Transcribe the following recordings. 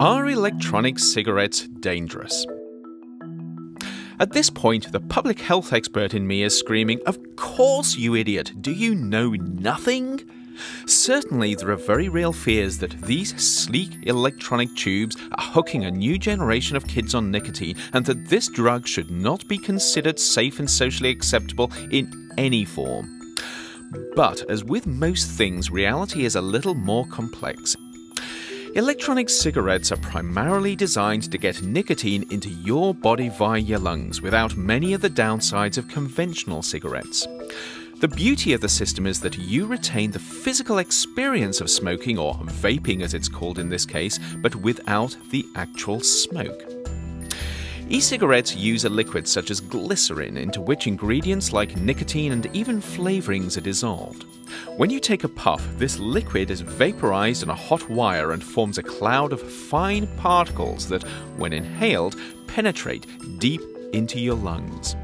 Are electronic cigarettes dangerous? At this point, the public health expert in me is screaming, Of course, you idiot! Do you know nothing? Certainly, there are very real fears that these sleek electronic tubes are hooking a new generation of kids on nicotine and that this drug should not be considered safe and socially acceptable in any form. But, as with most things, reality is a little more complex. Electronic cigarettes are primarily designed to get nicotine into your body via your lungs without many of the downsides of conventional cigarettes. The beauty of the system is that you retain the physical experience of smoking, or vaping as it's called in this case, but without the actual smoke. E cigarettes use a liquid such as glycerin into which ingredients like nicotine and even flavorings are dissolved. When you take a puff, this liquid is vaporized on a hot wire and forms a cloud of fine particles that, when inhaled, penetrate deep into your lungs.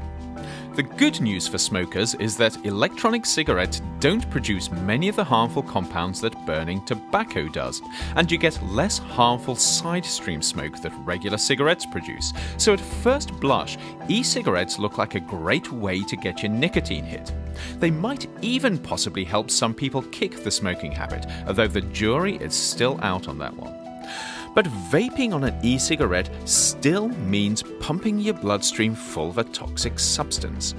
The good news for smokers is that electronic cigarettes don't produce many of the harmful compounds that burning tobacco does, and you get less harmful side stream smoke that regular cigarettes produce. So, at first blush, e cigarettes look like a great way to get your nicotine hit. They might even possibly help some people kick the smoking habit, although the jury is still out on that one. But vaping on an e cigarette still means pumping your bloodstream full of a toxic substance.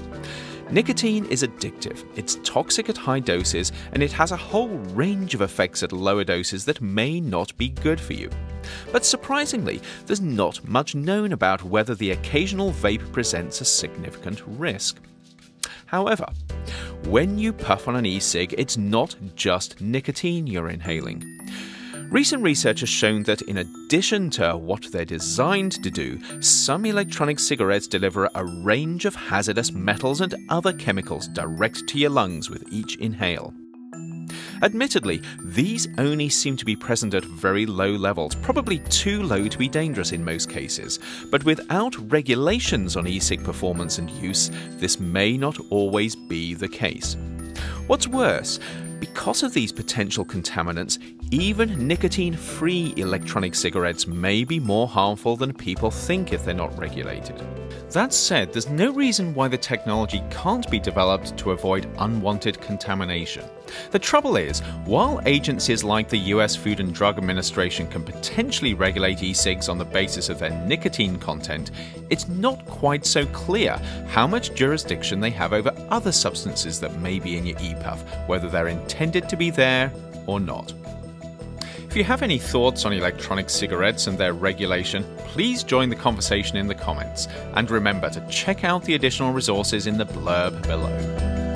Nicotine is addictive, it's toxic at high doses, and it has a whole range of effects at lower doses that may not be good for you. But surprisingly, there's not much known about whether the occasional vape presents a significant risk. However, when you puff on an e cig, it's not just nicotine you're inhaling. Recent research has shown that in addition to what they're designed to do, some electronic cigarettes deliver a range of hazardous metals and other chemicals direct to your lungs with each inhale. Admittedly, these only seem to be present at very low levels, probably too low to be dangerous in most cases. But without regulations on e cig performance and use, this may not always be the case. What's worse, because of these potential contaminants, even nicotine free electronic cigarettes may be more harmful than people think if they're not regulated. That said, there's no reason why the technology can't be developed to avoid unwanted contamination. The trouble is, while agencies like the US Food and Drug Administration can potentially regulate e cigs on the basis of their nicotine content, it's not quite so clear how much jurisdiction they have over other substances that may be in your e puff, whether they're intended to be there or not. If you have any thoughts on electronic cigarettes and their regulation, please join the conversation in the comments. And remember to check out the additional resources in the blurb below.